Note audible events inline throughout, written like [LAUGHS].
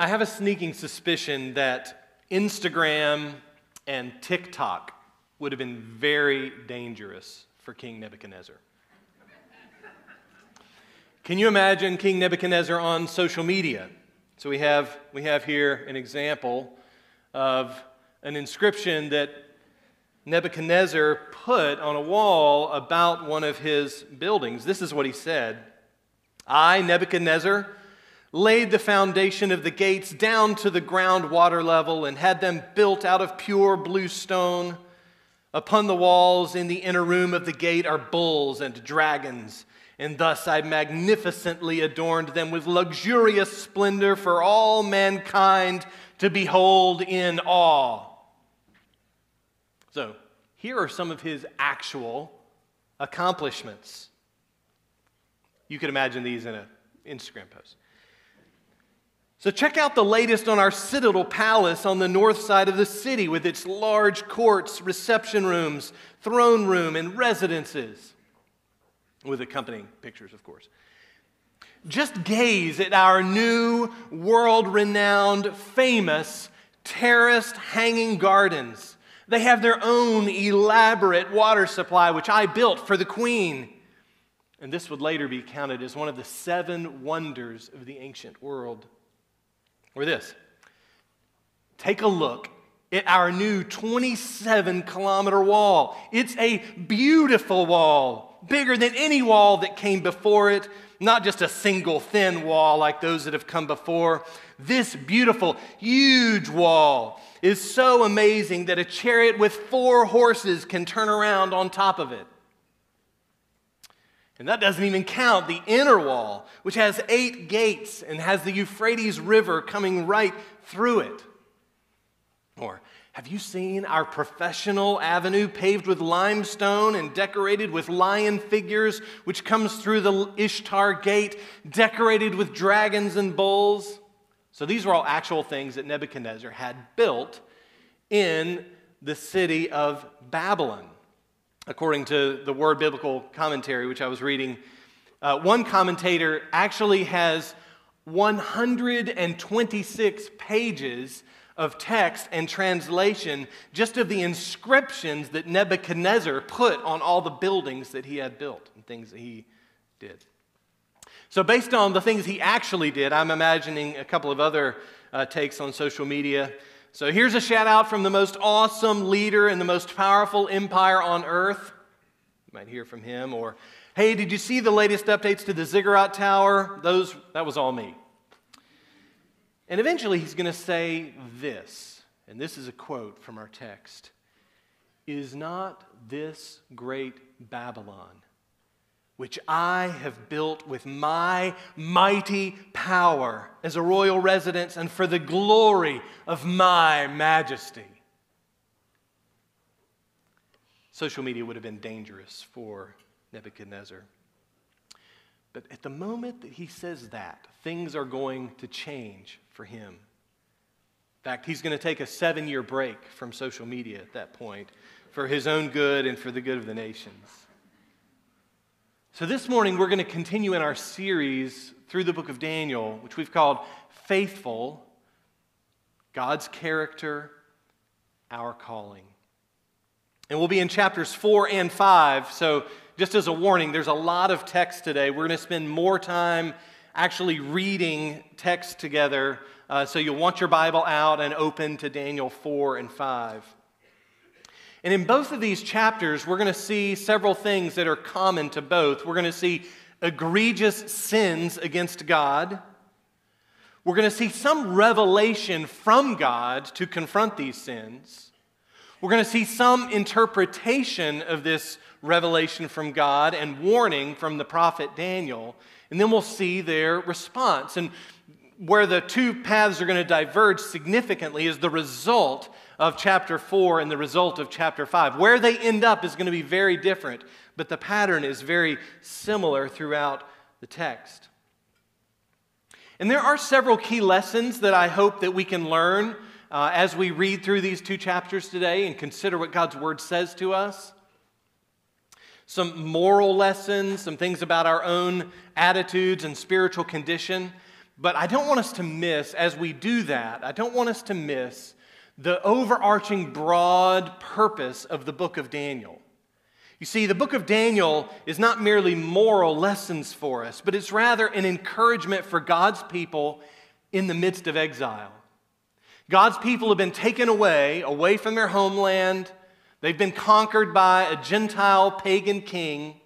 I have a sneaking suspicion that Instagram and TikTok would have been very dangerous for King Nebuchadnezzar. Can you imagine King Nebuchadnezzar on social media? So we have, we have here an example of an inscription that Nebuchadnezzar put on a wall about one of his buildings. This is what he said I, Nebuchadnezzar, laid the foundation of the gates down to the ground water level and had them built out of pure blue stone. Upon the walls in the inner room of the gate are bulls and dragons, and thus I magnificently adorned them with luxurious splendor for all mankind to behold in awe. So, here are some of his actual accomplishments. You could imagine these in an Instagram post. So, check out the latest on our Citadel Palace on the north side of the city with its large courts, reception rooms, throne room, and residences, with accompanying pictures, of course. Just gaze at our new, world renowned, famous, terraced hanging gardens. They have their own elaborate water supply, which I built for the Queen. And this would later be counted as one of the seven wonders of the ancient world. Or this take a look at our new 27 kilometer wall. It's a beautiful wall, bigger than any wall that came before it, not just a single thin wall like those that have come before. This beautiful, huge wall is so amazing that a chariot with four horses can turn around on top of it. And that doesn't even count the inner wall, which has eight gates and has the Euphrates River coming right through it. Or, have you seen our professional avenue paved with limestone and decorated with lion figures, which comes through the Ishtar gate, decorated with dragons and bulls? So, these were all actual things that Nebuchadnezzar had built in the city of Babylon according to the Word Biblical Commentary, which I was reading. Uh, one commentator actually has 126 pages of text and translation just of the inscriptions that Nebuchadnezzar put on all the buildings that he had built and things that he did. So, based on the things he actually did, I'm imagining a couple of other uh, takes on social media. So here's a shout out from the most awesome leader in the most powerful empire on earth. You might hear from him. Or, hey, did you see the latest updates to the Ziggurat Tower? Those, that was all me. And eventually he's going to say this, and this is a quote from our text Is not this great Babylon which I have built with my mighty power as a royal residence and for the glory of my majesty. Social media would have been dangerous for Nebuchadnezzar. But at the moment that he says that, things are going to change for him. In fact, he's going to take a seven year break from social media at that point for his own good and for the good of the nations. So, this morning we're going to continue in our series through the book of Daniel, which we've called Faithful God's Character, Our Calling. And we'll be in chapters four and five. So, just as a warning, there's a lot of text today. We're going to spend more time actually reading text together. Uh, so, you'll want your Bible out and open to Daniel 4 and 5. And in both of these chapters, we're going to see several things that are common to both. We're going to see egregious sins against God. We're going to see some revelation from God to confront these sins. We're going to see some interpretation of this revelation from God and warning from the prophet Daniel. And then we'll see their response. And where the two paths are going to diverge significantly is the result of chapter 4 and the result of chapter 5. Where they end up is going to be very different, but the pattern is very similar throughout the text. And there are several key lessons that I hope that we can learn uh, as we read through these two chapters today and consider what God's word says to us. Some moral lessons, some things about our own attitudes and spiritual condition. But I don't want us to miss, as we do that, I don't want us to miss the overarching broad purpose of the book of Daniel. You see, the book of Daniel is not merely moral lessons for us, but it's rather an encouragement for God's people in the midst of exile. God's people have been taken away, away from their homeland. They've been conquered by a Gentile pagan king.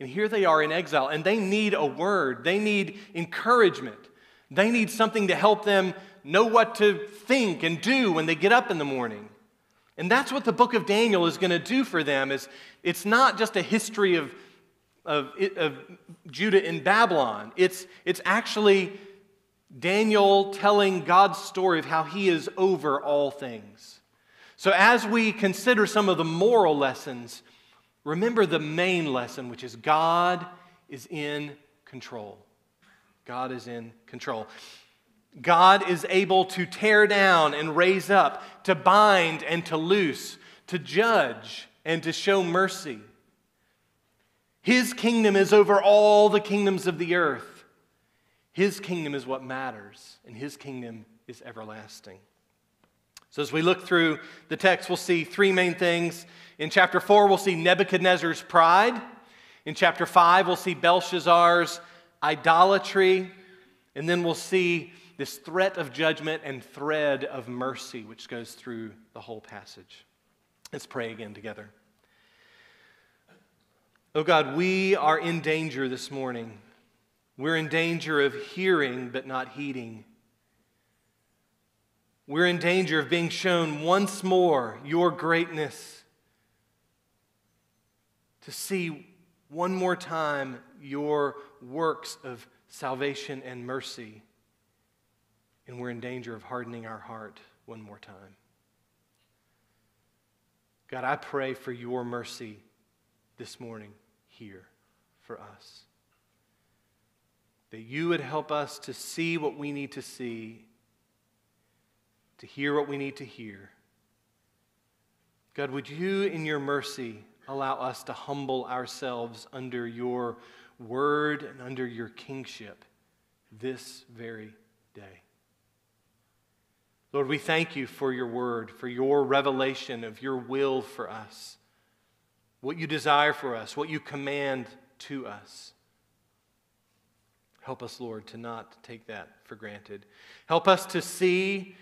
And here they are in exile, and they need a word. They need encouragement. They need something to help them know what to think and do when they get up in the morning. And that's what the book of Daniel is going to do for them. Is it's not just a history of, of, of Judah in Babylon. It's, it's actually Daniel telling God's story of how he is over all things. So as we consider some of the moral lessons, remember the main lesson, which is God is in control. God is in control. God is able to tear down and raise up, to bind and to loose, to judge and to show mercy. His kingdom is over all the kingdoms of the earth. His kingdom is what matters, and His kingdom is everlasting. So, as we look through the text, we'll see three main things. In chapter 4, we'll see Nebuchadnezzar's pride. In chapter 5, we'll see Belshazzar's idolatry. And then we'll see this threat of judgment and thread of mercy, which goes through the whole passage. Let's pray again together. Oh God, we are in danger this morning. We're in danger of hearing but not heeding. We're in danger of being shown once more your greatness, to see one more time your works of salvation and mercy and we're in danger of hardening our heart one more time. God, I pray for your mercy this morning here for us. That you would help us to see what we need to see, to hear what we need to hear. God, would you, in your mercy, allow us to humble ourselves under your word and under your kingship this very day? Lord, we thank you for your word, for your revelation of your will for us, what you desire for us, what you command to us. Help us, Lord, to not take that for granted. Help us to see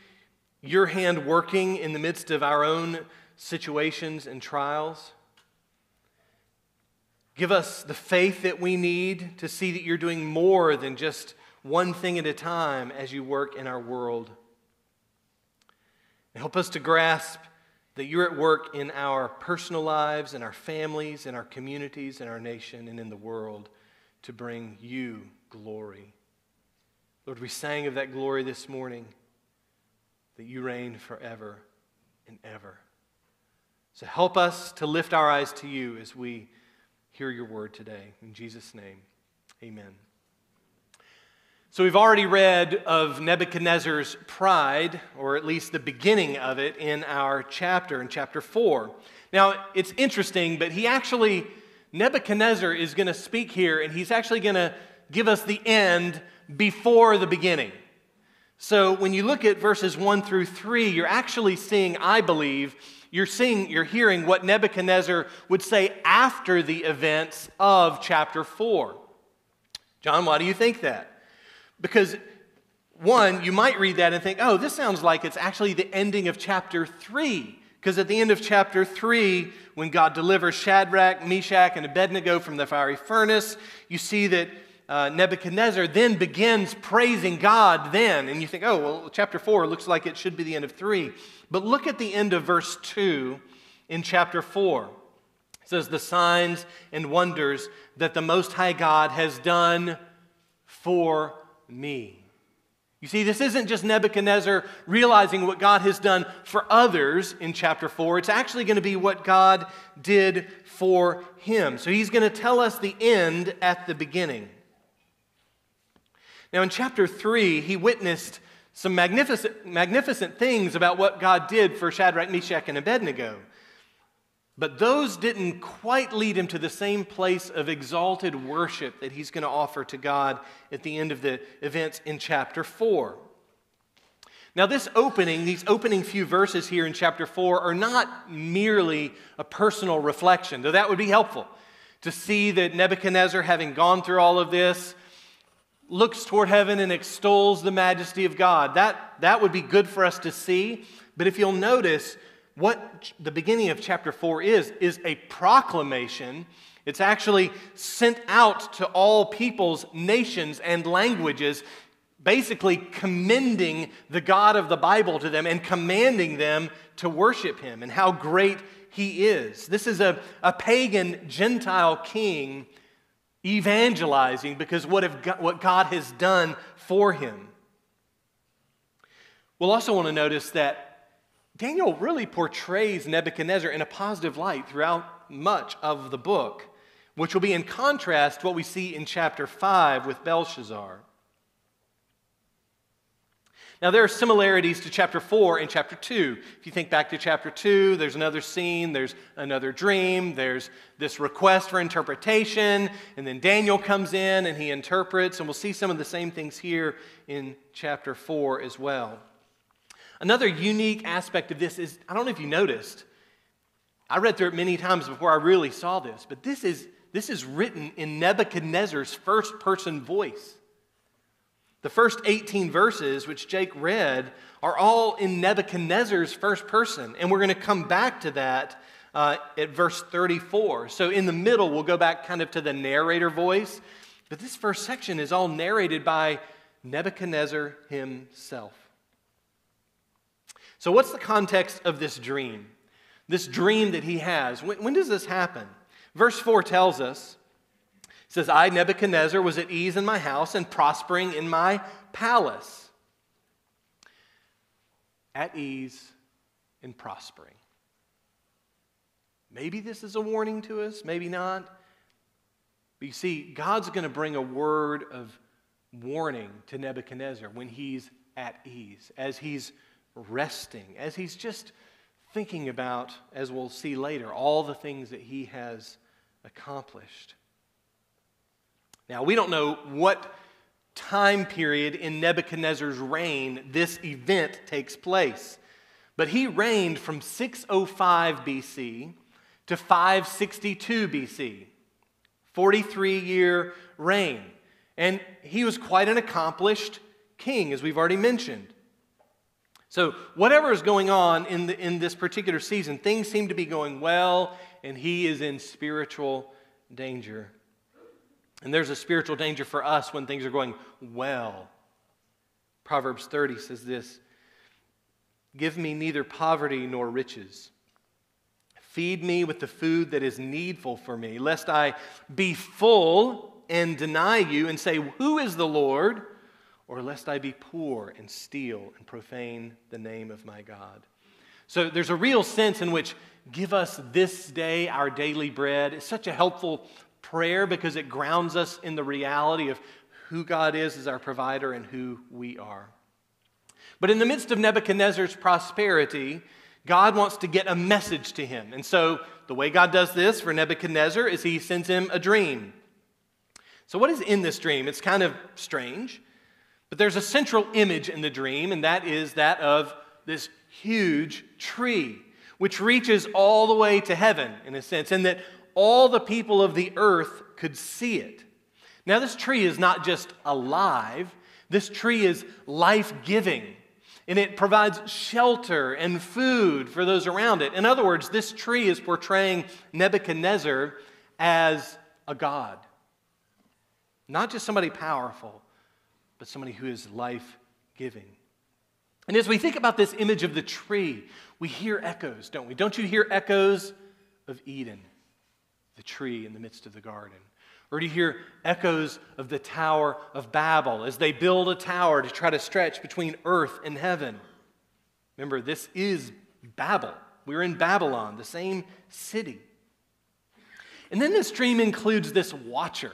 your hand working in the midst of our own situations and trials. Give us the faith that we need to see that you're doing more than just one thing at a time as you work in our world. Help us to grasp that you're at work in our personal lives, in our families, in our communities, in our nation, and in the world to bring you glory. Lord, we sang of that glory this morning, that you reign forever and ever. So help us to lift our eyes to you as we hear your word today. In Jesus' name, amen. So, we've already read of Nebuchadnezzar's pride, or at least the beginning of it, in our chapter, in chapter 4. Now, it's interesting, but he actually, Nebuchadnezzar is going to speak here, and he's actually going to give us the end before the beginning. So, when you look at verses 1 through 3, you're actually seeing, I believe, you're seeing, you're hearing what Nebuchadnezzar would say after the events of chapter 4. John, why do you think that? Because, one, you might read that and think, oh, this sounds like it's actually the ending of chapter 3. Because at the end of chapter 3, when God delivers Shadrach, Meshach, and Abednego from the fiery furnace, you see that uh, Nebuchadnezzar then begins praising God then. And you think, oh, well, chapter 4 looks like it should be the end of 3. But look at the end of verse 2 in chapter 4. It says, The signs and wonders that the Most High God has done for me. You see, this isn't just Nebuchadnezzar realizing what God has done for others in chapter 4. It's actually going to be what God did for him. So he's going to tell us the end at the beginning. Now, in chapter 3, he witnessed some magnificent, magnificent things about what God did for Shadrach, Meshach, and Abednego. But those didn't quite lead him to the same place of exalted worship that he's going to offer to God at the end of the events in chapter 4. Now, this opening, these opening few verses here in chapter 4, are not merely a personal reflection, though that would be helpful to see that Nebuchadnezzar, having gone through all of this, looks toward heaven and extols the majesty of God. That, that would be good for us to see. But if you'll notice, what the beginning of chapter 4 is, is a proclamation. It's actually sent out to all peoples, nations, and languages basically commending the God of the Bible to them and commanding them to worship him and how great he is. This is a, a pagan Gentile king evangelizing because what, if, what God has done for him. We'll also want to notice that Daniel really portrays Nebuchadnezzar in a positive light throughout much of the book, which will be in contrast to what we see in chapter 5 with Belshazzar. Now, there are similarities to chapter 4 and chapter 2. If you think back to chapter 2, there's another scene, there's another dream, there's this request for interpretation, and then Daniel comes in and he interprets, and we'll see some of the same things here in chapter 4 as well. Another unique aspect of this is I don't know if you noticed, I read through it many times before I really saw this, but this is, this is written in Nebuchadnezzar's first person voice. The first 18 verses, which Jake read, are all in Nebuchadnezzar's first person. And we're going to come back to that uh, at verse 34. So in the middle, we'll go back kind of to the narrator voice. But this first section is all narrated by Nebuchadnezzar himself. So, what's the context of this dream? This dream that he has. When, when does this happen? Verse 4 tells us says, I, Nebuchadnezzar, was at ease in my house and prospering in my palace. At ease and prospering. Maybe this is a warning to us, maybe not. But you see, God's going to bring a word of warning to Nebuchadnezzar when he's at ease, as he's resting, as he's just thinking about, as we'll see later, all the things that he has accomplished. Now, we don't know what time period in Nebuchadnezzar's reign this event takes place, but he reigned from 605 BC to 562 BC, 43 year reign. And he was quite an accomplished king, as we've already mentioned. So, whatever is going on in, the, in this particular season, things seem to be going well, and he is in spiritual danger. And there's a spiritual danger for us when things are going well. Proverbs 30 says this Give me neither poverty nor riches. Feed me with the food that is needful for me, lest I be full and deny you and say, Who is the Lord? Or lest I be poor and steal and profane the name of my God. So there's a real sense in which give us this day our daily bread. is such a helpful prayer because it grounds us in the reality of who God is as our provider and who we are. But in the midst of Nebuchadnezzar's prosperity, God wants to get a message to him. And so the way God does this for Nebuchadnezzar is he sends him a dream. So, what is in this dream? It's kind of strange, but there's a central image in the dream, and that is that of this huge tree, which reaches all the way to heaven, in a sense, and that all the people of the earth could see it. Now, this tree is not just alive, this tree is life giving, and it provides shelter and food for those around it. In other words, this tree is portraying Nebuchadnezzar as a god. Not just somebody powerful, but somebody who is life giving. And as we think about this image of the tree, we hear echoes, don't we? Don't you hear echoes of Eden? the tree in the midst of the garden? Or do you hear echoes of the Tower of Babel as they build a tower to try to stretch between earth and heaven? Remember, this is Babel. We're in Babylon, the same city. And then this dream includes this watcher,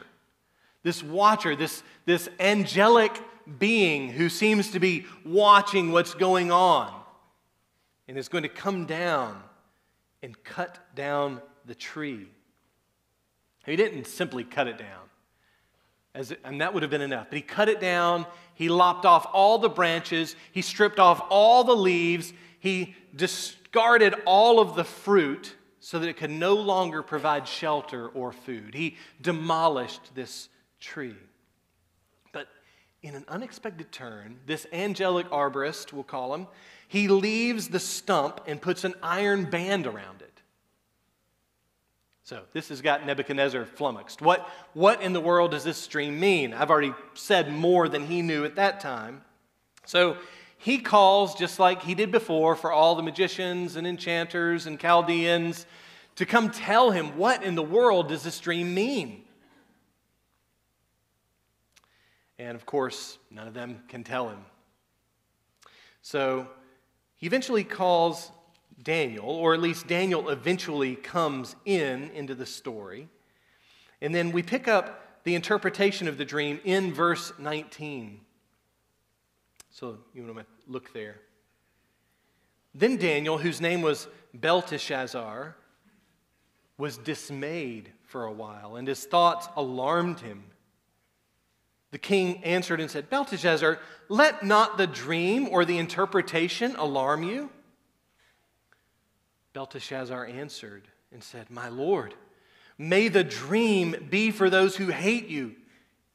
this watcher, this, this angelic being who seems to be watching what's going on and is going to come down and cut down the tree. He didn't simply cut it down, as and that would have been enough, but he cut it down. He lopped off all the branches, he stripped off all the leaves, he discarded all of the fruit so that it could no longer provide shelter or food. He demolished this tree. But in an unexpected turn, this angelic arborist, we'll call him, he leaves the stump and puts an iron band around it. So this has got Nebuchadnezzar flummoxed. What, what in the world does this dream mean? I've already said more than he knew at that time. So he calls, just like he did before, for all the magicians and enchanters and Chaldeans to come tell him what in the world does this dream mean. And of course, none of them can tell him. So he eventually calls Daniel, or at least Daniel eventually comes in into the story. And then we pick up the interpretation of the dream in verse 19. So you want to look there. Then Daniel, whose name was Belteshazzar, was dismayed for a while, and his thoughts alarmed him. The king answered and said, Belteshazzar, let not the dream or the interpretation alarm you. Belteshazzar answered and said, My Lord, may the dream be for those who hate you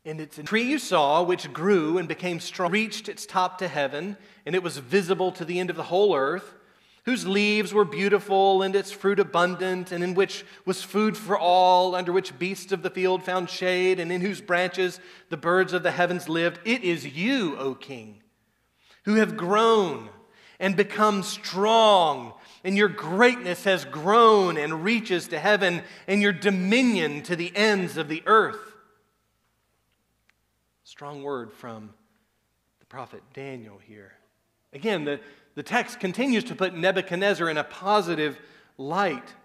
and it's a tree you saw, which grew and became strong, reached its top to heaven, and it was visible to the end of the whole earth, whose leaves were beautiful and its fruit abundant, and in which was food for all, under which beasts of the field found shade, and in whose branches the birds of the heavens lived. It is you, O king, who have grown and become strong, and your greatness has grown and reaches to heaven, and your dominion to the ends of the earth. Strong word from the prophet Daniel here. Again, the, the text continues to put Nebuchadnezzar in a positive light.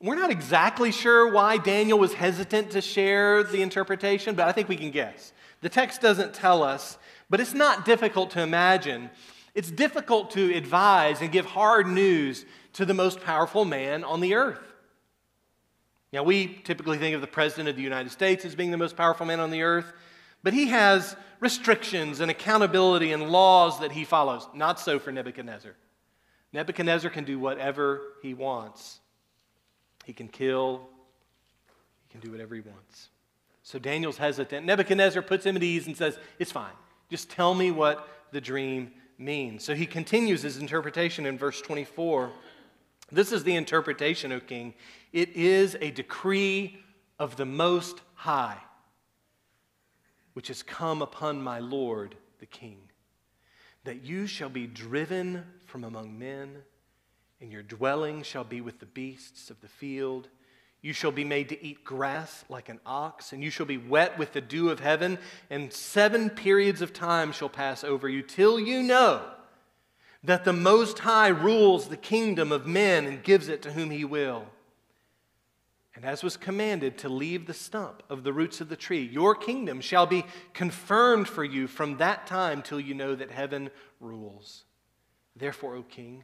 We're not exactly sure why Daniel was hesitant to share the interpretation, but I think we can guess. The text doesn't tell us, but it's not difficult to imagine. It's difficult to advise and give hard news to the most powerful man on the earth. Now, we typically think of the President of the United States as being the most powerful man on the earth. But he has restrictions and accountability and laws that he follows. Not so for Nebuchadnezzar. Nebuchadnezzar can do whatever he wants. He can kill, he can do whatever he wants. So Daniel's hesitant. Nebuchadnezzar puts him at ease and says, It's fine. Just tell me what the dream means. So he continues his interpretation in verse 24. This is the interpretation, O king. It is a decree of the Most High which has come upon my Lord the King, that you shall be driven from among men, and your dwelling shall be with the beasts of the field. You shall be made to eat grass like an ox, and you shall be wet with the dew of heaven, and seven periods of time shall pass over you till you know that the Most High rules the kingdom of men and gives it to whom he will and as was commanded to leave the stump of the roots of the tree, your kingdom shall be confirmed for you from that time till you know that heaven rules. Therefore, O king,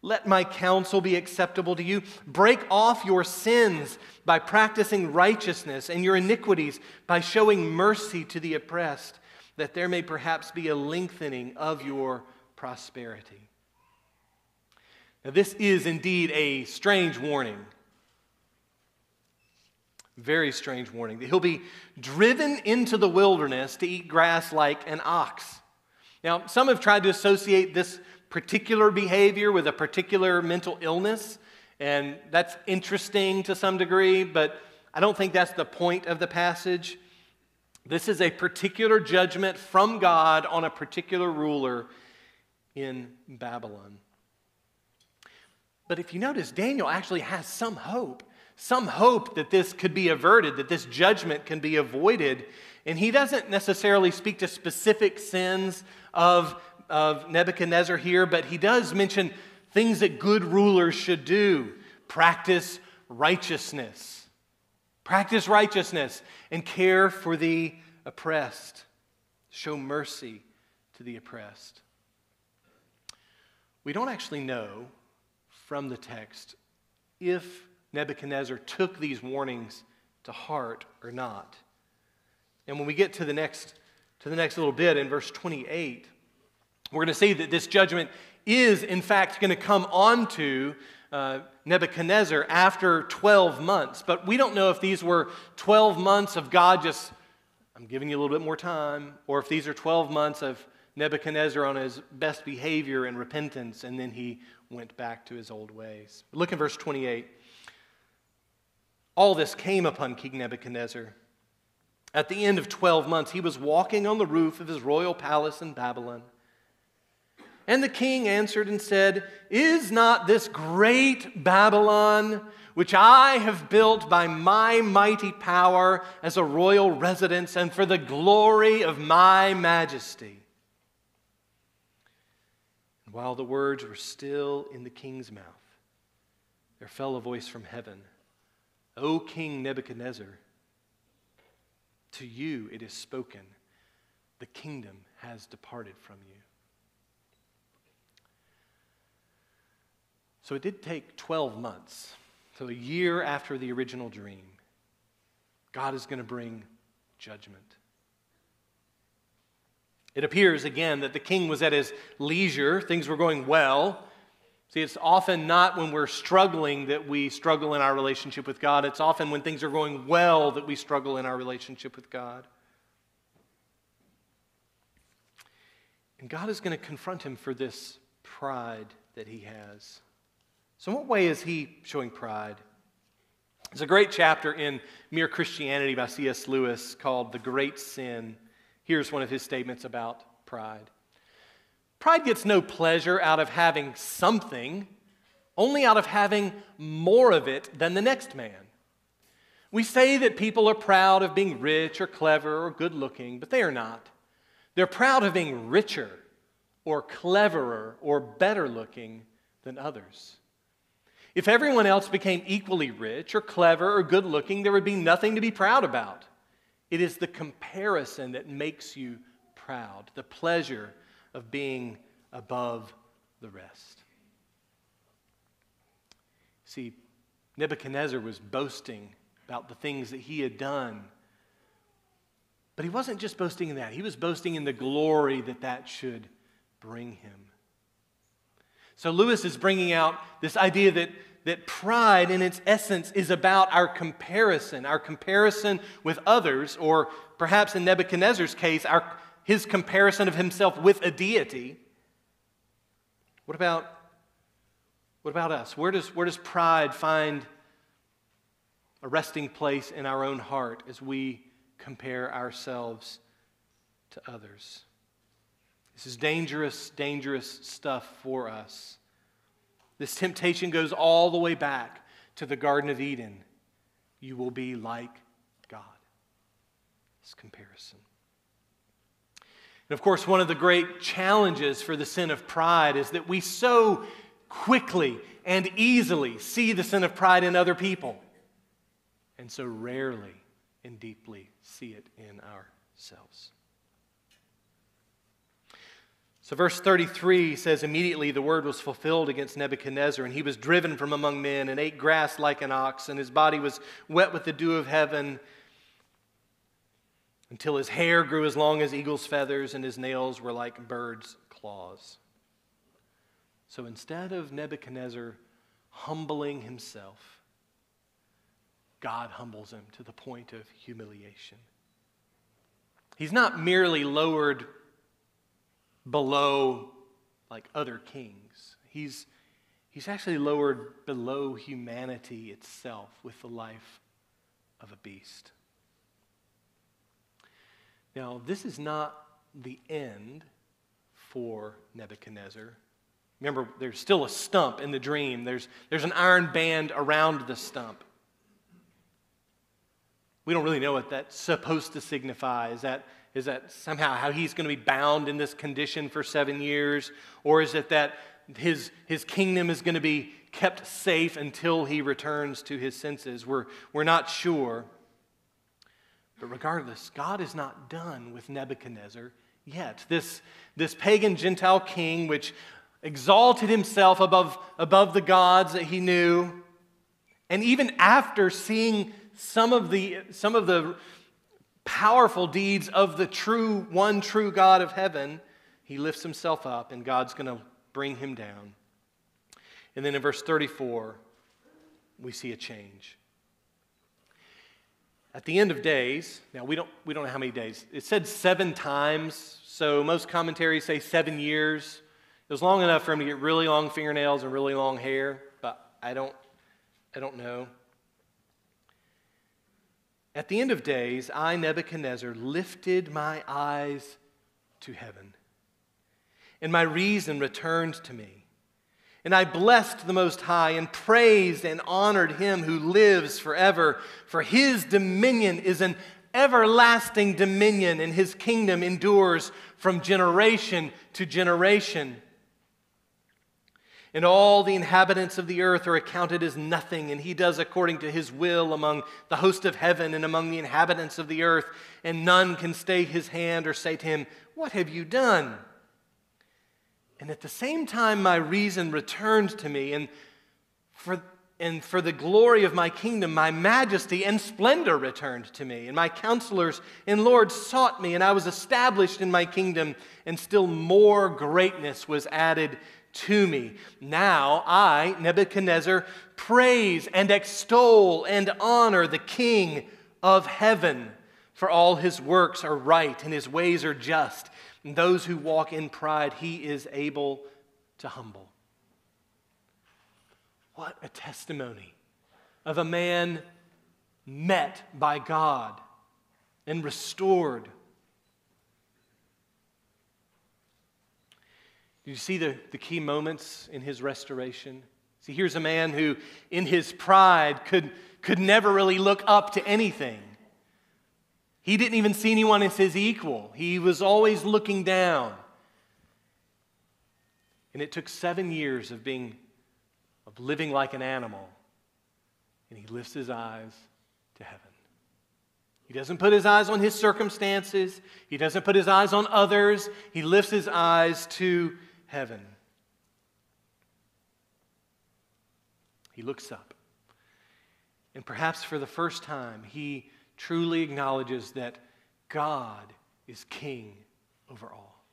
let my counsel be acceptable to you. Break off your sins by practicing righteousness and your iniquities by showing mercy to the oppressed, that there may perhaps be a lengthening of your prosperity. Now, this is indeed a strange warning very strange warning that he'll be driven into the wilderness to eat grass like an ox. Now, some have tried to associate this particular behavior with a particular mental illness, and that's interesting to some degree, but I don't think that's the point of the passage. This is a particular judgment from God on a particular ruler in Babylon. But if you notice, Daniel actually has some hope some hope that this could be averted, that this judgment can be avoided. And he doesn't necessarily speak to specific sins of, of Nebuchadnezzar here, but he does mention things that good rulers should do practice righteousness. Practice righteousness and care for the oppressed. Show mercy to the oppressed. We don't actually know from the text if Nebuchadnezzar took these warnings to heart or not. And when we get to the next, to the next little bit in verse 28, we're going to see that this judgment is, in fact, going to come onto uh, Nebuchadnezzar after 12 months. But we don't know if these were 12 months of God just, I'm giving you a little bit more time, or if these are 12 months of Nebuchadnezzar on his best behavior and repentance, and then he went back to his old ways. Look in verse 28. All this came upon King Nebuchadnezzar. At the end of 12 months, he was walking on the roof of his royal palace in Babylon. And the king answered and said, Is not this great Babylon, which I have built by my mighty power as a royal residence and for the glory of my majesty? And while the words were still in the king's mouth, there fell a voice from heaven O King Nebuchadnezzar, to you it is spoken, the kingdom has departed from you. So it did take 12 months, so a year after the original dream, God is going to bring judgment. It appears again that the king was at his leisure, things were going well. See, it's often not when we're struggling that we struggle in our relationship with God. It's often when things are going well that we struggle in our relationship with God. And God is going to confront him for this pride that he has. So, in what way is he showing pride? There's a great chapter in Mere Christianity by C.S. Lewis called The Great Sin. Here's one of his statements about pride Pride gets no pleasure out of having something, only out of having more of it than the next man. We say that people are proud of being rich or clever or good looking, but they are not. They're proud of being richer or cleverer or better looking than others. If everyone else became equally rich or clever or good looking, there would be nothing to be proud about. It is the comparison that makes you proud, the pleasure of being above the rest. See, Nebuchadnezzar was boasting about the things that he had done. But he wasn't just boasting in that, he was boasting in the glory that that should bring him. So Lewis is bringing out this idea that, that pride, in its essence, is about our comparison, our comparison with others, or perhaps in Nebuchadnezzar's case, our his comparison of himself with a deity. What about, what about us? Where does, where does pride find a resting place in our own heart as we compare ourselves to others? This is dangerous, dangerous stuff for us. This temptation goes all the way back to the Garden of Eden. You will be like God. This comparison. And of course, one of the great challenges for the sin of pride is that we so quickly and easily see the sin of pride in other people, and so rarely and deeply see it in ourselves. So, verse 33 says, Immediately the word was fulfilled against Nebuchadnezzar, and he was driven from among men and ate grass like an ox, and his body was wet with the dew of heaven until his hair grew as long as eagle's feathers and his nails were like birds' claws. So instead of Nebuchadnezzar humbling himself, God humbles him to the point of humiliation. He's not merely lowered below like other kings. He's, he's actually lowered below humanity itself with the life of a beast. Now, this is not the end for Nebuchadnezzar. Remember, there's still a stump in the dream, there's, there's an iron band around the stump. We don't really know what that's supposed to signify. Is that, is that somehow how he's going to be bound in this condition for seven years? Or is it that his, his kingdom is going to be kept safe until he returns to his senses? We're, we're not sure. But regardless, God is not done with Nebuchadnezzar yet. This, this pagan Gentile king, which exalted himself above, above the gods that he knew, And even after seeing some of the, some of the powerful deeds of the true, one true God of heaven, he lifts himself up and God's going to bring him down. And then in verse 34, we see a change. At the end of days, now we don't, we don't know how many days, it said seven times, so most commentaries say seven years. It was long enough for him to get really long fingernails and really long hair, but I don't, I don't know. At the end of days, I, Nebuchadnezzar, lifted my eyes to heaven, and my reason returned to me. And I blessed the Most High and praised and honored him who lives forever, for his dominion is an everlasting dominion, and his kingdom endures from generation to generation. And all the inhabitants of the earth are accounted as nothing, and he does according to his will among the host of heaven and among the inhabitants of the earth, and none can stay his hand or say to him, What have you done? And at the same time, my reason returned to me, and for, and for the glory of my kingdom, my majesty and splendor returned to me. And my counselors and lords sought me, and I was established in my kingdom, and still more greatness was added to me. Now I, Nebuchadnezzar, praise and extol and honor the King of heaven, for all his works are right and his ways are just and those who walk in pride, he is able to humble. What a testimony of a man met by God and restored. Do you see the, the key moments in his restoration? See, here's a man who, in his pride, could, could never really look up to anything. He didn't even see anyone as his equal, he was always looking down. And it took seven years of being, of living like an animal. And he lifts his eyes to heaven. He doesn't put his eyes on his circumstances. He doesn't put his eyes on others. He lifts his eyes to heaven. He looks up. And perhaps for the first time, he truly acknowledges that God is king over all.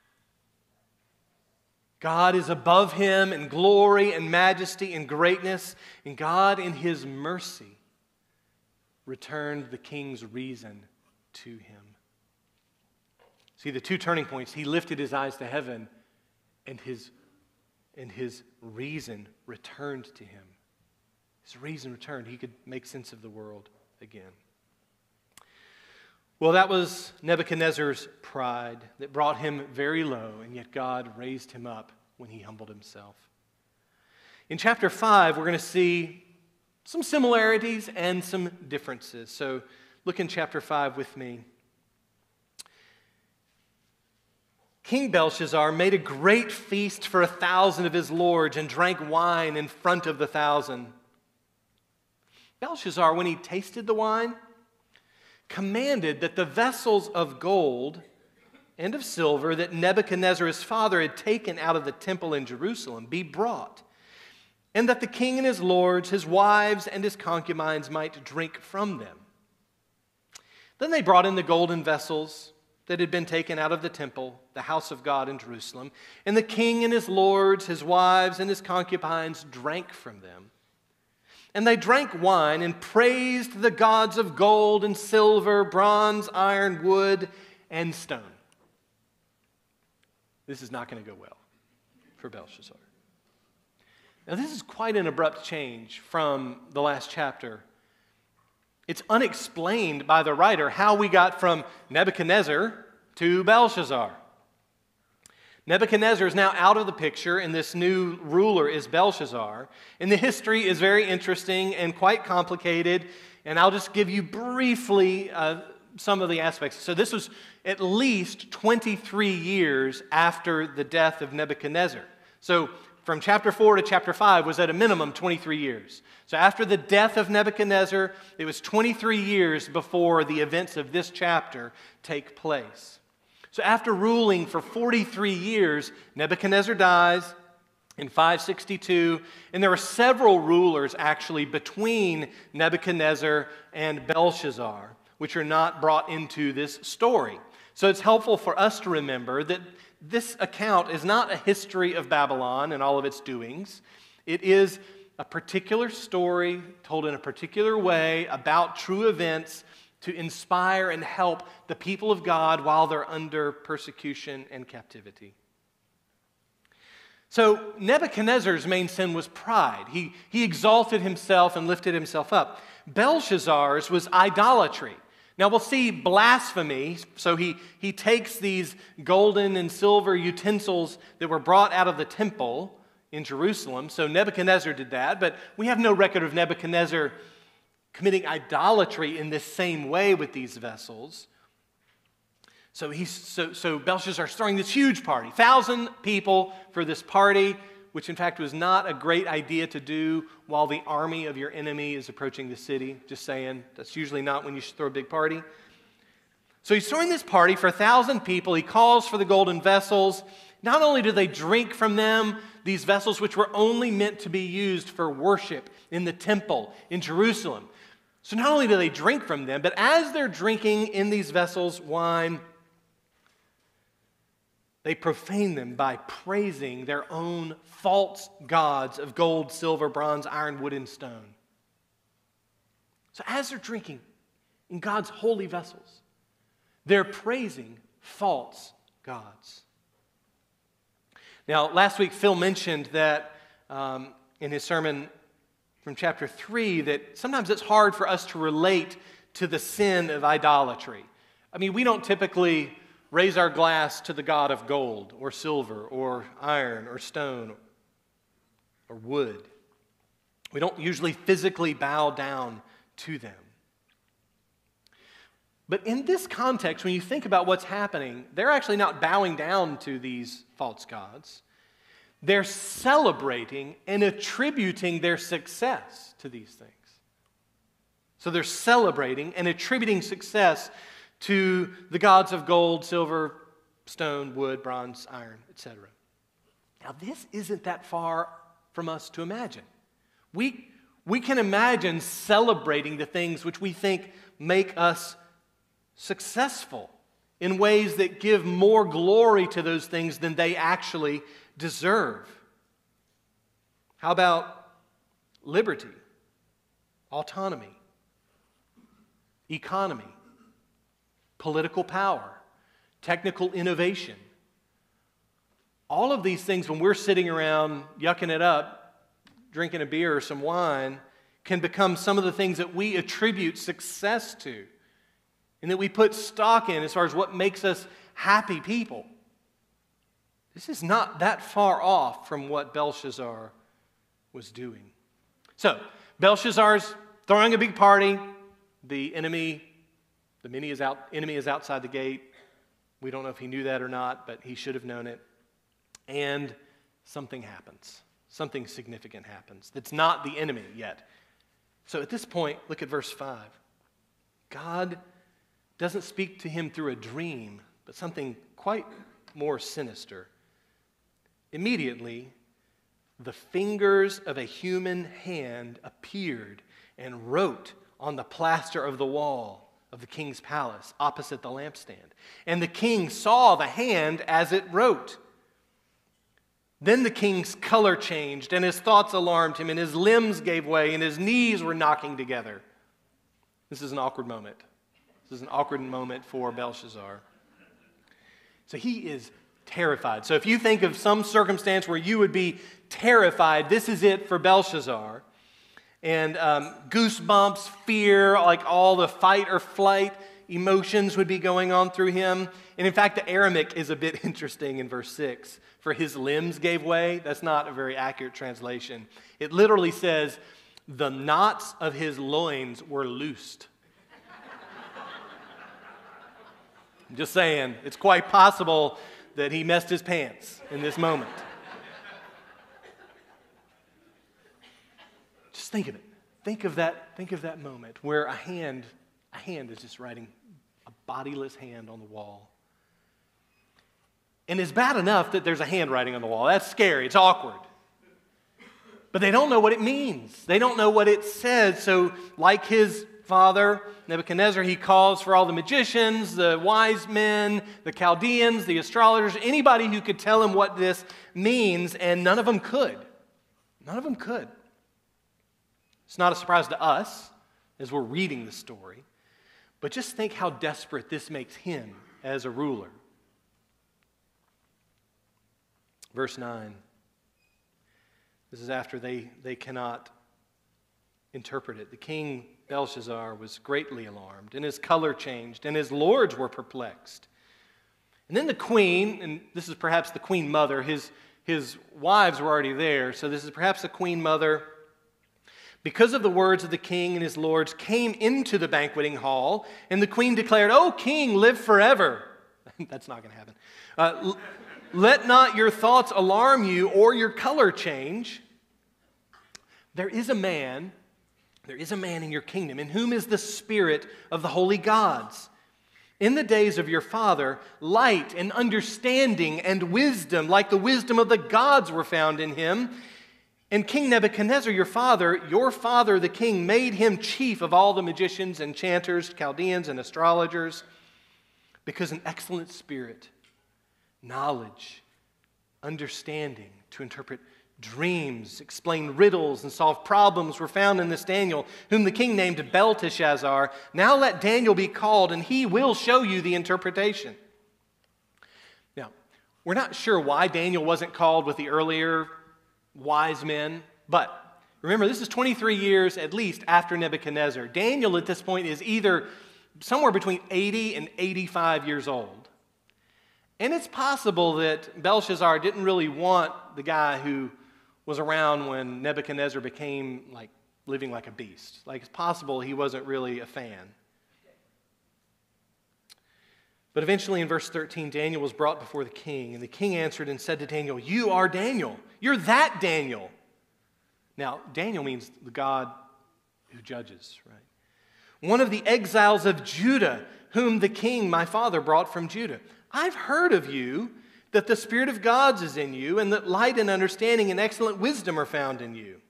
God is above him in glory and majesty and greatness, and God, in his mercy, returned the king's reason to him. See, the two turning points he lifted his eyes to heaven, and his, and his reason returned to him. His reason returned. He could make sense of the world again. Well, that was Nebuchadnezzar's pride that brought him very low, and yet God raised him up when he humbled himself. In chapter 5, we're going to see some similarities and some differences. So look in chapter 5 with me. King Belshazzar made a great feast for a thousand of his lords and drank wine in front of the thousand. Belshazzar, when he tasted the wine, commanded that the vessels of gold and of silver that Nebuchadnezzar his father had taken out of the temple in Jerusalem be brought, and that the king and his lords, his wives, and his concubines might drink from them. Then they brought in the golden vessels that had been taken out of the temple, the house of God in Jerusalem, and the king and his lords, his wives, and his concubines drank from them. And they drank wine and praised the gods of gold and silver, bronze, iron, wood, and stone. This is not going to go well for Belshazzar. Now, this is quite an abrupt change from the last chapter. It's unexplained by the writer how we got from Nebuchadnezzar to Belshazzar. Nebuchadnezzar is now out of the picture, and this new ruler is Belshazzar. And the history is very interesting and quite complicated, and I'll just give you briefly uh, some of the aspects. So, this was at least 23 years after the death of Nebuchadnezzar. So, from chapter 4 to chapter 5 was at a minimum 23 years. So, after the death of Nebuchadnezzar, it was 23 years before the events of this chapter take place. So, after ruling for 43 years, Nebuchadnezzar dies, in 562, and there were several rulers actually between Nebuchadnezzar and Belshazzar, which are not brought into this story. So it's helpful for us to remember that this account is not a history of Babylon and all of its doings. It is a particular story told in a particular way about true events to inspire and help the people of God while they're under persecution and captivity. So, Nebuchadnezzar's main sin was pride. He, he exalted himself and lifted himself up. Belshazzar's was idolatry. Now, we'll see blasphemy. So, he, he takes these golden and silver utensils that were brought out of the temple in Jerusalem. So, Nebuchadnezzar did that, but we have no record of Nebuchadnezzar committing idolatry in this same way with these vessels. So, he's, so, so Belshazzar's throwing this huge party, thousand people for this party, which in fact was not a great idea to do while the army of your enemy is approaching the city. Just saying, that's usually not when you should throw a big party. So he's throwing this party for a thousand people. He calls for the golden vessels. Not only do they drink from them, these vessels which were only meant to be used for worship in the temple in Jerusalem. So not only do they drink from them, but as they're drinking in these vessels wine, they profane them by praising their own false gods of gold, silver, bronze, iron, wood, and stone. So, as they're drinking in God's holy vessels, they're praising false gods. Now, last week, Phil mentioned that um, in his sermon from chapter 3 that sometimes it's hard for us to relate to the sin of idolatry. I mean, we don't typically raise our glass to the God of gold or silver or iron or stone or wood. We don't usually physically bow down to them. But in this context, when you think about what's happening, they're actually not bowing down to these false gods. They're celebrating and attributing their success to these things. So they're celebrating and attributing success to the gods of gold, silver, stone, wood, bronze, iron, etc. Now, this isn't that far from us to imagine. We, we can imagine celebrating the things which we think make us successful in ways that give more glory to those things than they actually deserve. How about liberty, autonomy, economy? political power, technical innovation. All of these things, when we're sitting around yucking it up, drinking a beer or some wine, can become some of the things that we attribute success to and that we put stock in as far as what makes us happy people. This is not that far off from what Belshazzar was doing. So, Belshazzar's throwing a big party. The enemy the enemy is, out, enemy is outside the gate. We don't know if he knew that or not, but he should have known it. And something happens. Something significant happens that's not the enemy yet. So at this point, look at verse 5. God doesn't speak to him through a dream, but something quite more sinister. Immediately, the fingers of a human hand appeared and wrote on the plaster of the wall of the king's palace opposite the lampstand. And the king saw the hand as it wrote. Then the king's color changed, and his thoughts alarmed him, and his limbs gave way, and his knees were knocking together. This is an awkward moment. This is an awkward moment for Belshazzar. So he is terrified. So if you think of some circumstance where you would be terrified, this is it for Belshazzar and um, goosebumps, fear, like all the fight or flight emotions would be going on through him. And in fact, the Aramaic is a bit [LAUGHS] interesting in verse 6. For his limbs gave way. That's not a very accurate translation. It literally says, the knots of his loins were loosed. I'm [LAUGHS] just saying, it's quite possible that he messed his pants in this moment. Just think of it. Think of that, think of that moment where a hand, a hand is just writing a bodiless hand on the wall. And it's bad enough that there's a handwriting on the wall. That's scary. It's awkward. but they don't know what it means. They don't know what it says. So, like his father, Nebuchadnezzar, he calls for all the magicians, the wise men, the Chaldeans, the astrologers, anybody who could tell him what this means, and none of them could. None of them could. It's not a surprise to us as we're reading the story, but just think how desperate this makes him as a ruler. Verse 9. This is after they, they cannot interpret it. The king Belshazzar was greatly alarmed, and his color changed, and his lords were perplexed. And then the queen, and this is perhaps the queen mother, his, his wives were already there, so this is perhaps the queen mother, because of the words of the king and his lords, came into the banqueting hall, and the queen declared, O king, live forever. [LAUGHS] That's not going to happen. Uh, let not your thoughts alarm you or your color change. There is a man there is a man in your kingdom in whom is the spirit of the holy gods. In the days of your father, light and understanding and wisdom, like the wisdom of the gods, were found in him. And King Nebuchadnezzar, your father, your father the king, made him chief of all the magicians, enchanters, Chaldeans, and astrologers, because an excellent spirit, knowledge, understanding to interpret dreams, explain riddles, and solve problems were found in this Daniel, whom the king named Belteshazzar. Now let Daniel be called, and he will show you the interpretation. Now, we're not sure why Daniel wasn't called with the earlier wise men, but remember, this is 23 years at least after Nebuchadnezzar. Daniel at this point is either somewhere between 80 and 85 years old. And it's possible that Belshazzar didn't really want the guy who was around when Nebuchadnezzar became like living like a beast. Like it's possible he wasn't really a fan. But eventually, in verse 13, Daniel was brought before the king, and the king answered and said to Daniel, You are Daniel. You're that Daniel. Now, Daniel means the God who judges, right? One of the exiles of Judah, whom the king, my father, brought from Judah. I've heard of you that the Spirit of God's is in you, and that light and understanding and excellent wisdom are found in you.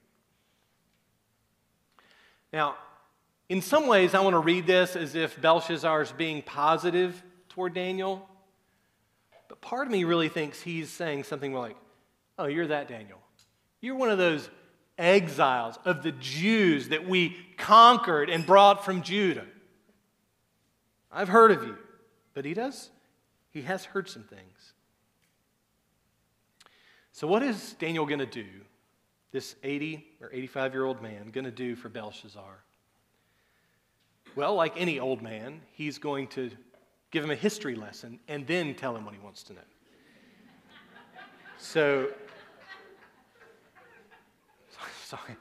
Now, in some ways, I want to read this as if Belshazzar is being positive toward Daniel. But part of me really thinks he's saying something like, Oh, you're that Daniel. You're one of those exiles of the Jews that we conquered and brought from Judah. I've heard of you. But he does, he has heard some things. So, what is Daniel going to do, this 80 or 85 year old man, going to do for Belshazzar? Well, like any old man, he's going to give him a history lesson and then tell him what he wants to know. So, [LAUGHS] sorry.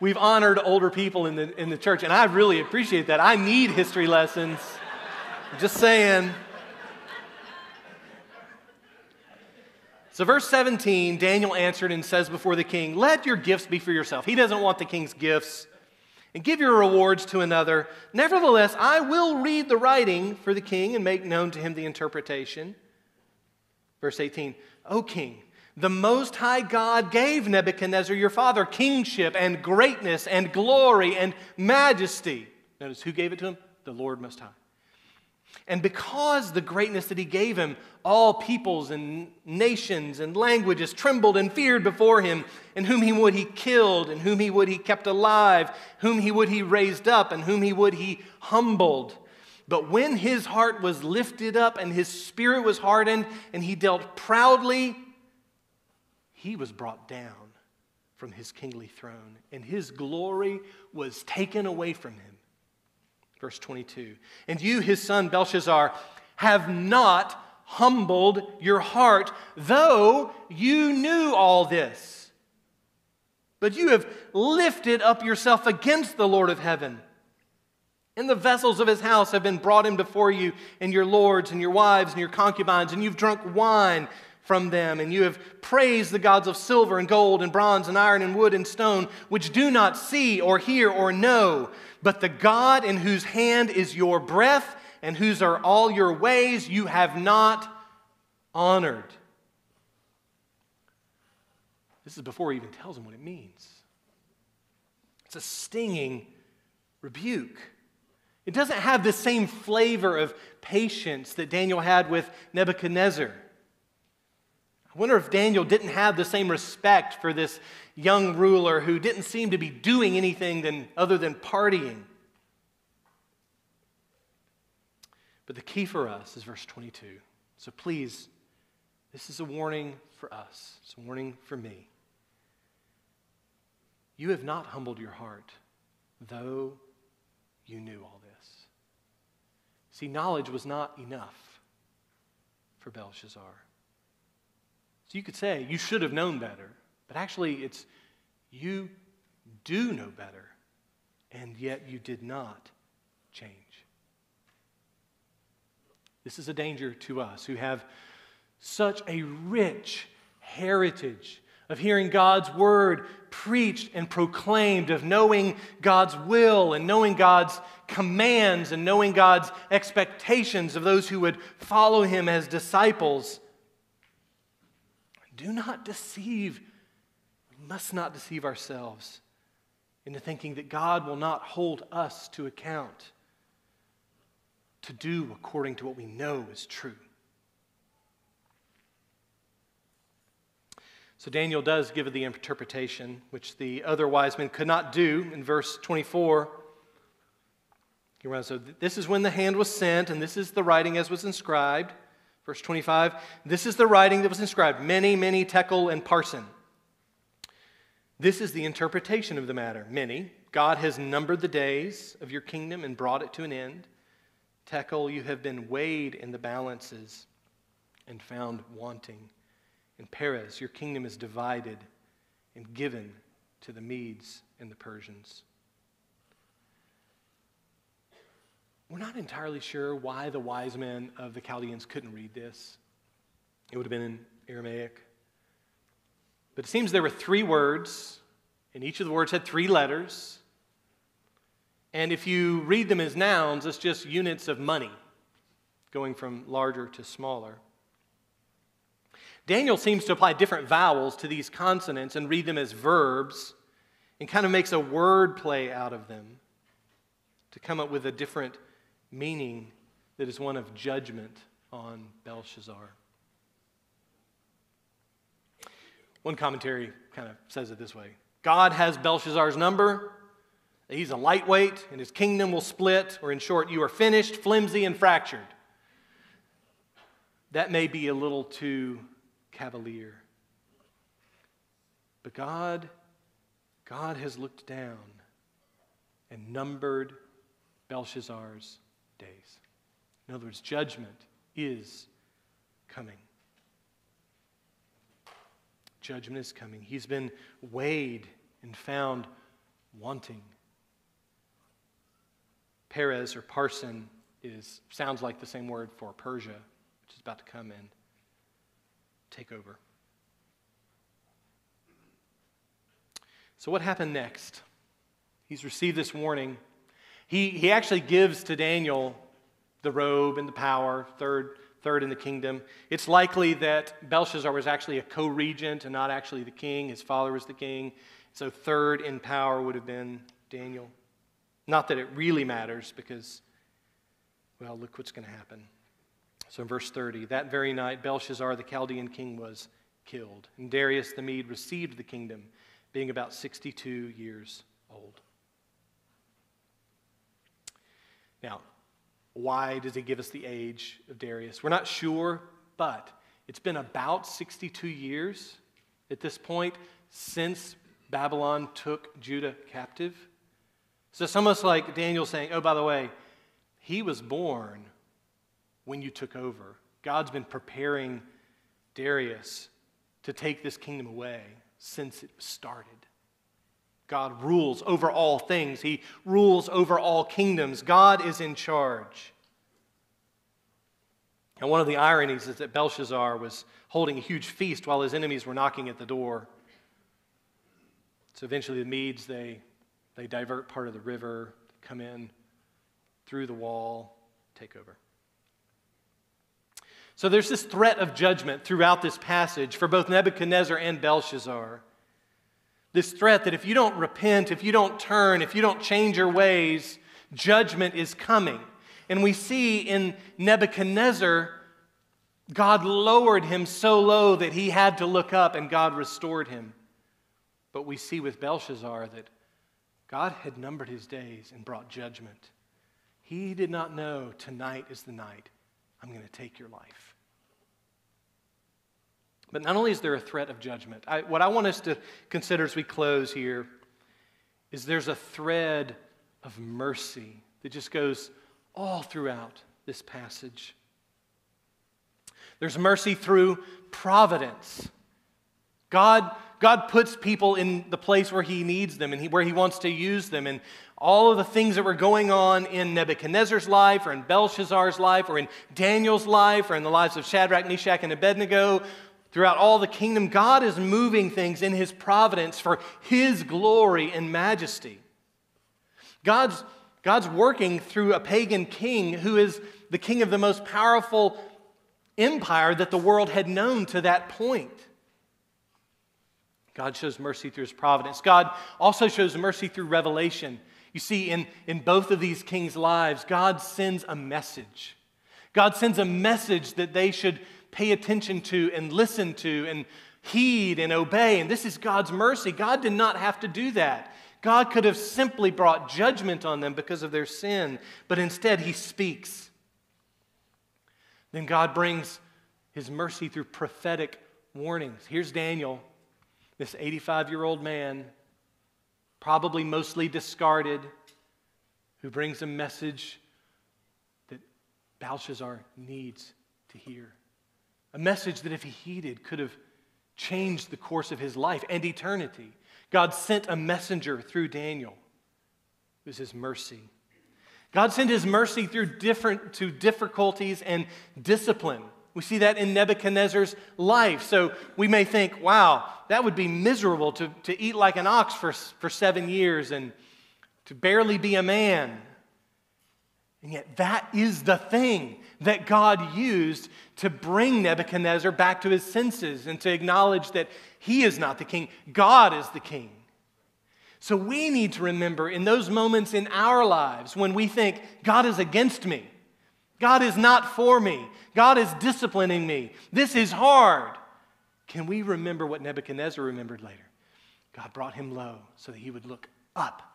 We've honored older people in the, in the church, and I really appreciate that. I need history lessons. Just saying. So, verse 17, Daniel answered and says before the king, Let your gifts be for yourself. He doesn't want the king's gifts. And give your rewards to another. Nevertheless, I will read the writing for the king and make known to him the interpretation. Verse 18, O king, the Most High God gave Nebuchadnezzar your father kingship and greatness and glory and majesty. Notice who gave it to him? The Lord Most High. And because the greatness that he gave him, all peoples and nations and languages trembled and feared before him, and whom he would he killed, and whom he would he kept alive, whom he would he raised up, and whom he would he humbled. But when his heart was lifted up and his spirit was hardened, and he dealt proudly, he was brought down from his kingly throne, and his glory was taken away from him. Verse 22 And you, his son Belshazzar, have not humbled your heart, though you knew all this. But you have lifted up yourself against the Lord of heaven. And the vessels of his house have been brought in before you, and your lords, and your wives, and your concubines, and you've drunk wine from them, and you have praised the gods of silver and gold and bronze and iron and wood and stone, which do not see or hear or know, but the God in whose hand is your breath and whose are all your ways you have not honored. This is before he even tells him what it means. It's a stinging rebuke. It doesn't have the same flavor of patience that Daniel had with Nebuchadnezzar. I wonder if Daniel didn't have the same respect for this young ruler who didn't seem to be doing anything than, other than partying. But the key for us is verse 22. So please, this is a warning for us, it's a warning for me. You have not humbled your heart, though you knew all this. See, knowledge was not enough for Belshazzar. So you could say, you should have known better, but actually, it's you do know better, and yet you did not change. This is a danger to us who have such a rich heritage of hearing God's word preached and proclaimed, of knowing God's will and knowing God's commands and knowing God's expectations of those who would follow him as disciples. Do not deceive, we must not deceive ourselves into thinking that God will not hold us to account to do according to what we know is true. So Daniel does give the interpretation, which the other wise men could not do in verse 24. He runs, so this is when the hand was sent, and this is the writing as was inscribed. Verse 25, this is the writing that was inscribed mene, mene, tekel, and parsin. This is the interpretation of the matter. Mene. God has numbered the days of your kingdom and brought it to an end. Tekel, you have been weighed in the balances and found wanting. In Peres, your kingdom is divided and given to the Medes and the Persians. We're not entirely sure why the wise men of the Chaldeans couldn't read this. It would have been in Aramaic. But it seems there were three words, and each of the words had three letters. And if you read them as nouns, it's just units of money, going from larger to smaller. Daniel seems to apply different vowels to these consonants and read them as verbs and kind of makes a word play out of them to come up with a different meaning that is one of judgment on Belshazzar. One commentary kind of says it this way God has Belshazzar's number. He's a lightweight, and his kingdom will split, or in short, you are finished, flimsy, and fractured. That may be a little too cavalier. But God, God has looked down and numbered Belshazzar's days. In other words, judgment is coming. Judgment is coming. He's been weighed and found wanting. Peres or parsin is sounds like the same word for Persia, which is about to come in take over. So, what happened next? He's received this warning. He, he actually gives to Daniel the robe and the power, third, third in the kingdom. It's likely that Belshazzar was actually a co regent and not actually the king. His father was the king. So, third in power would have been Daniel. Not that it really matters because, well, look what's going to happen. So in verse 30, that very night Belshazzar the Chaldean king was killed, and Darius the Mede received the kingdom, being about 62 years old. Now, why does he give us the age of Darius? We're not sure, but it's been about 62 years at this point since Babylon took Judah captive. So it's almost like Daniel saying, oh, by the way, he was born when you took over. God's been preparing Darius to take this kingdom away since it started. God rules over all things, He rules over all kingdoms. God is in charge. And one of the ironies is that Belshazzar was holding a huge feast while his enemies were knocking at the door. So eventually the Medes, they, they divert part of the river, come in through the wall, take over. So there's this threat of judgment throughout this passage for both Nebuchadnezzar and Belshazzar. This threat that if you don't repent, if you don't turn, if you don't change your ways, judgment is coming. And we see in Nebuchadnezzar, God lowered him so low that he had to look up and God restored him. But we see with Belshazzar that God had numbered his days and brought judgment. He did not know tonight is the night I'm going to take your life. But not only is there a threat of judgment, I, what I want us to consider as we close here is there's a thread of mercy that just goes all throughout this passage. There's mercy through providence. God, God puts people in the place where He needs them and he, where He wants to use them. And all of the things that were going on in Nebuchadnezzar's life or in Belshazzar's life or in Daniel's life or in the lives of Shadrach, Meshach, and Abednego, throughout all the kingdom, God is moving things in His providence for His glory and majesty. God's, God's working through a pagan king who is the king of the most powerful empire that the world had known to that point. God shows mercy through his providence. God also shows mercy through revelation. You see, in, in both of these kings' lives, God sends a message. God sends a message that they should pay attention to and listen to and heed and obey. And this is God's mercy. God did not have to do that. God could have simply brought judgment on them because of their sin, but instead, He speaks. Then God brings his mercy through prophetic warnings. Here's Daniel, this 85 year old man, probably mostly discarded, who brings a message that Belshazzar needs to hear. A message that, if he heeded, could have changed the course of his life and eternity. God sent a messenger through Daniel. It was his mercy. God sent his mercy through different to difficulties and discipline. We see that in Nebuchadnezzar's life. So we may think, wow, that would be miserable to, to eat like an ox for, for seven years and to barely be a man. And yet, that is the thing that God used to bring Nebuchadnezzar back to his senses and to acknowledge that he is not the king, God is the king. So we need to remember in those moments in our lives when we think, God is against me, God is not for me, God is disciplining me, this is hard. Can we remember what Nebuchadnezzar remembered later? God brought him low so that he would look up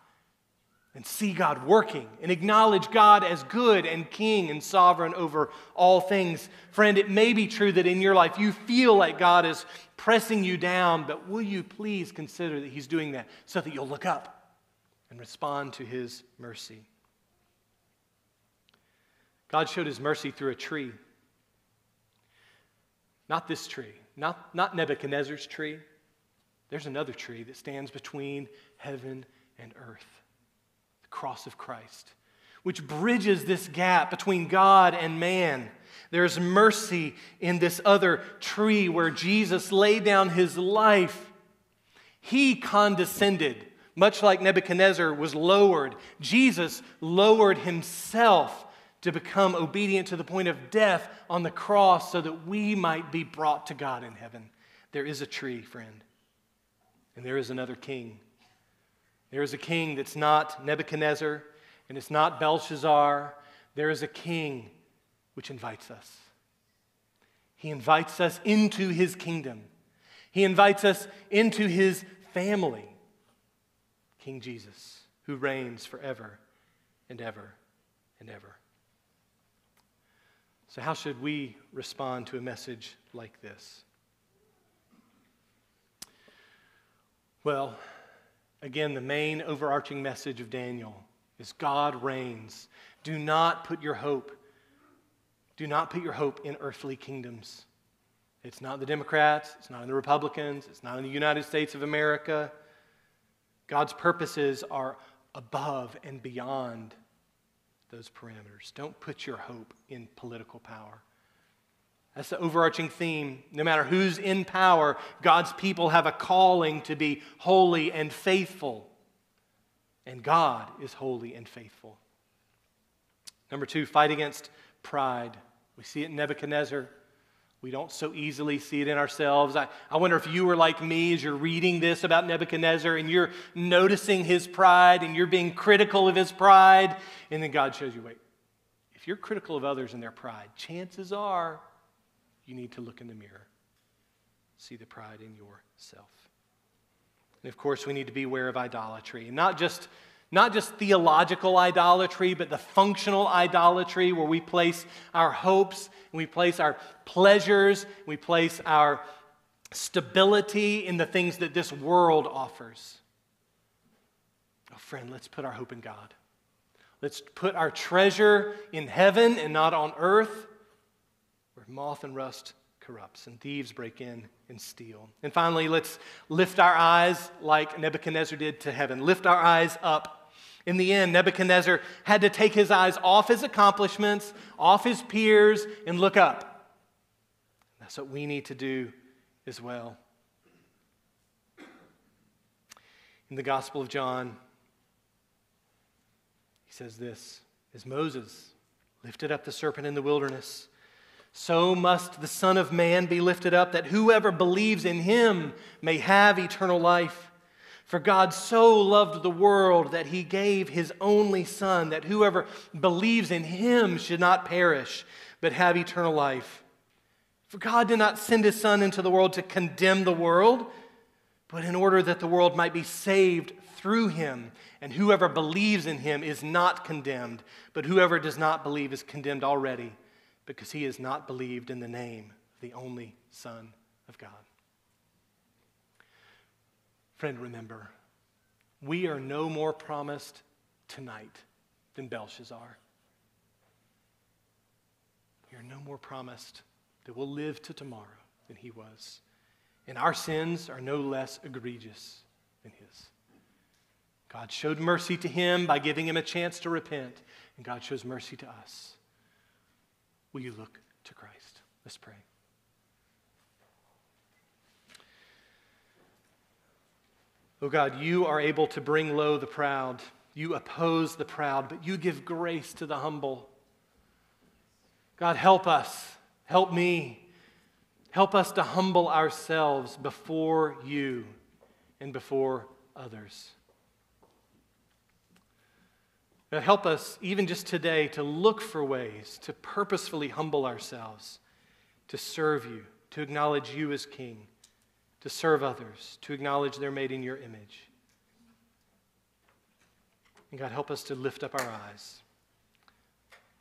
and see God working and acknowledge God as good and king and sovereign over all things. Friend, it may be true that in your life you feel like God is pressing you down, but will you please consider that He's doing that so that you'll look up and respond to His mercy? God showed His mercy through a tree. Not this tree, not, not Nebuchadnezzar's tree. There's another tree that stands between heaven and earth cross of Christ, which bridges this gap between God and man. There's mercy in this other tree where Jesus laid down his life. He condescended, much like Nebuchadnezzar was lowered. Jesus lowered himself to become obedient to the point of death on the cross so that we might be brought to God in heaven. There is a tree, friend, and there is another king. There is a king that's not Nebuchadnezzar and it's not Belshazzar. There is a king which invites us. He invites us into his kingdom, he invites us into his family. King Jesus, who reigns forever and ever and ever. So, how should we respond to a message like this? Well, Again, the main overarching message of Daniel is God reigns. Do not put your hope, do not put your hope in earthly kingdoms. It's not the Democrats, it's not in the Republicans, it's not in the United States of America. God's purposes are above and beyond those parameters. Don't put your hope in political power. That's the overarching theme. No matter who's in power, God's people have a calling to be holy and faithful. And God is holy and faithful. Number two, fight against pride. We see it in Nebuchadnezzar. We don't so easily see it in ourselves. I, I wonder if you were like me as you're reading this about Nebuchadnezzar and you're noticing his pride and you're being critical of his pride, and then God shows you wait, if you're critical of others and their pride, chances are you need to look in the mirror, see the pride in yourself. And of course, we need to be aware of idolatry, and not just not just theological idolatry, but the functional idolatry where we place our hopes, and we place our pleasures, we place our stability in the things that this world offers. Oh, friend, let's put our hope in God. Let's put our treasure in heaven and not on earth, moth and rust corrupts and thieves break in and steal. And finally, let's lift our eyes like Nebuchadnezzar did to heaven. Lift our eyes up in the end, Nebuchadnezzar had to take his eyes off his accomplishments, off his peers, and look up. That's what we need to do as well. In the Gospel of John, he says this As Moses lifted up the serpent in the wilderness, so must the Son of Man be lifted up, that whoever believes in him may have eternal life. For God so loved the world that he gave his only Son, that whoever believes in him should not perish, but have eternal life. For God did not send his Son into the world to condemn the world, but in order that the world might be saved through him. And whoever believes in him is not condemned, but whoever does not believe is condemned already, because he has not believed in the name of the only Son of God. Friend, remember, we are no more promised tonight than Belshazzar. We are no more promised that we'll live to tomorrow than he was. And our sins are no less egregious than his. God showed mercy to him by giving him a chance to repent, and God shows mercy to us. Will you look to Christ? Let's pray. Oh God, you are able to bring low the proud. You oppose the proud, but you give grace to the humble. God, help us. Help me. Help us to humble ourselves before you and before others. God, help us, even just today, to look for ways to purposefully humble ourselves, to serve you, to acknowledge you as King to serve others, to acknowledge they're made in your image. And God, help us to lift up our eyes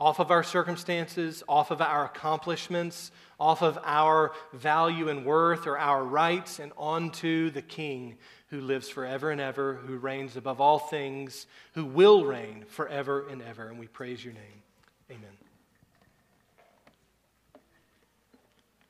off of our circumstances, off of our accomplishments, off of our value and worth or our rights, and onto the King who lives forever and ever, who reigns above all things, who will reign forever and ever. And we praise your name. Amen.